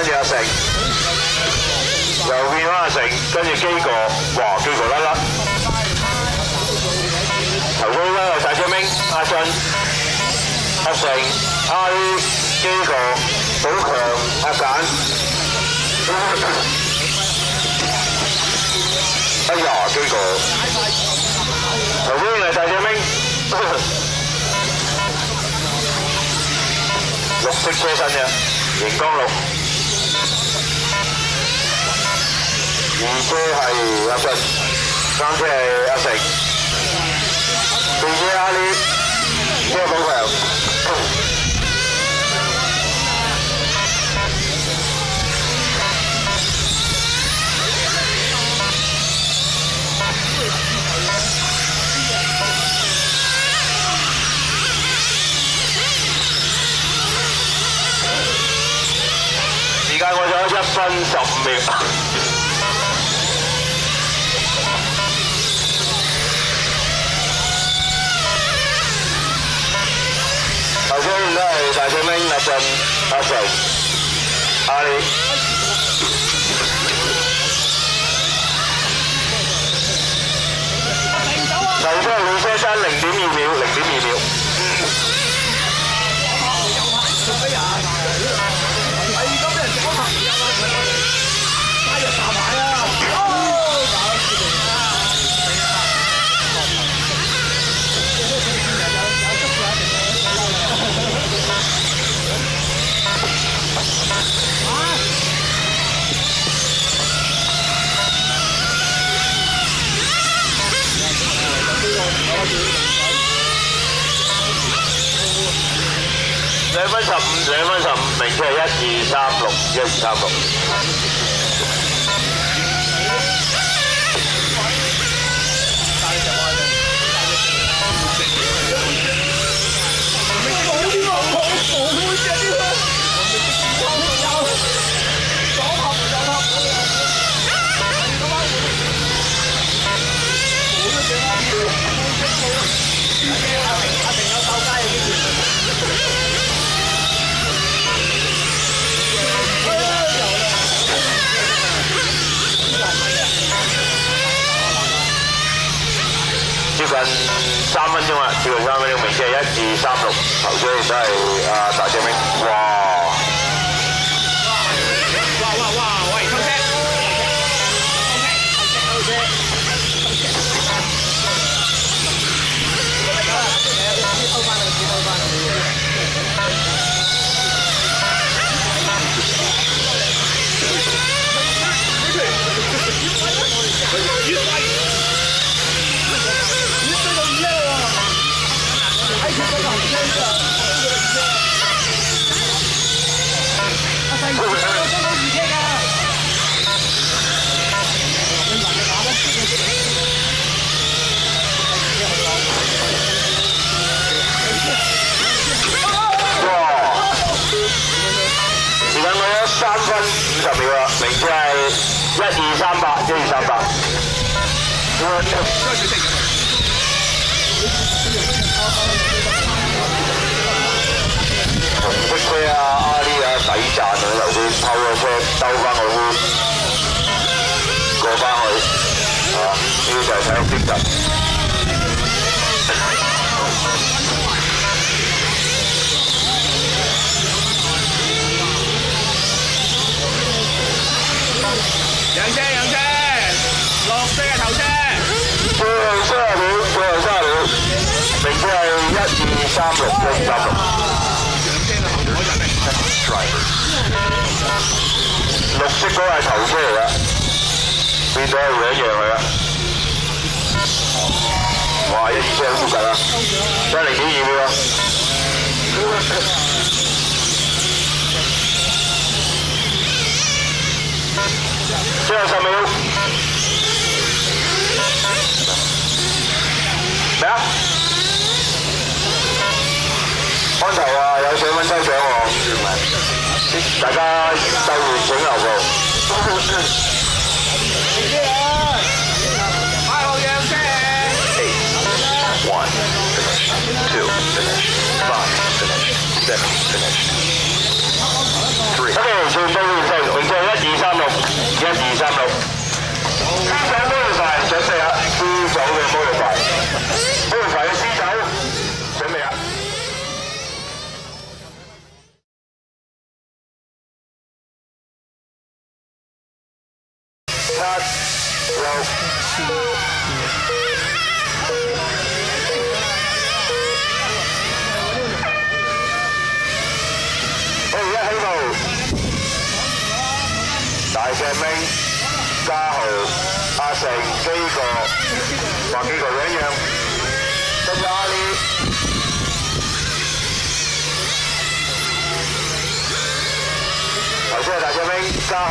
跟住阿成，又變翻阿成，跟住基哥，哇，基哥甩甩，頭高啦，又大隻明，阿俊，阿成，阿 A，基哥，好強，阿簡，哎呀，基哥。頭先係大隻明，綠色車身嘅熒光綠，二車係阿石，三車係阿成，四姐阿呢，車寶強。頭先都係大隻明、阿俊、阿成、阿李。頭先係車身零點二秒，零两分十五，两分十五，名車係一二三六，一二三六。三分鐘啦，接近三分鐘，名次係一二三六，頭先都係啊大隻明，哇！哇紅色車啊，阿 Lee 啊，抵賺啊！頭先偷个车兜翻個圈，過翻去，啊！呢就係體育精神。嗰個係頭先嚟嘅，變咗係會一樣嘅哇。我話一支車要撈得喇，將來幾秒喇？最后十秒！嚟啊！開头啊有想分喎，大家收係請留步。八号颜色。Eight, one, two, five, seven, three. 好的，全部都完成，完成一二三路，一二三路。双手摸到快，准备下，双手去摸到快，摸快。大隻明、嘉豪、阿成、基哥，話基哥樣樣，跟住阿里，頭先係大隻明、嘉豪、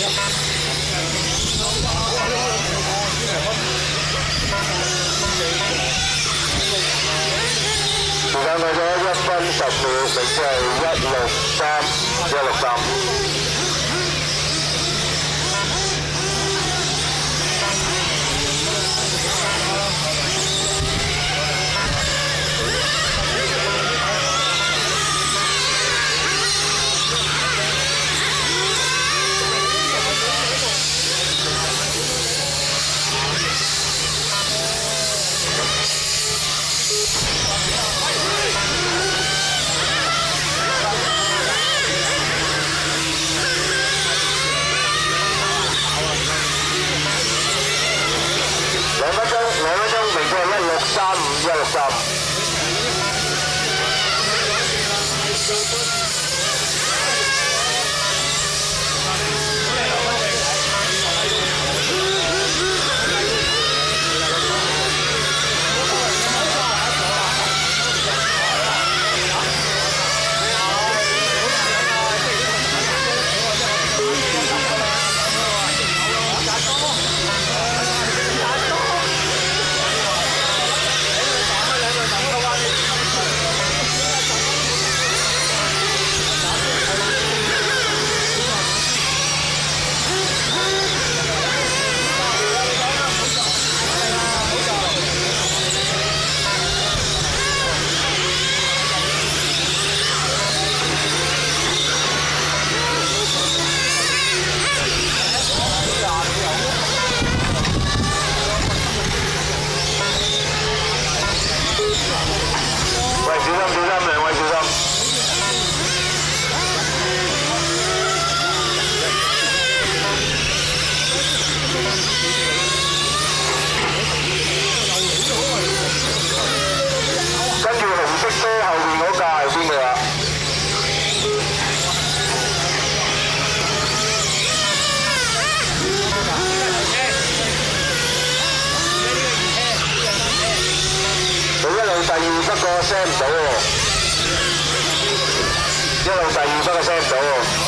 一分十秒，成績係一六三一六三。兩二不過 send 唔到喎，一路第二不過 send 唔到喎。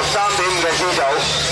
十三點五嘅先組。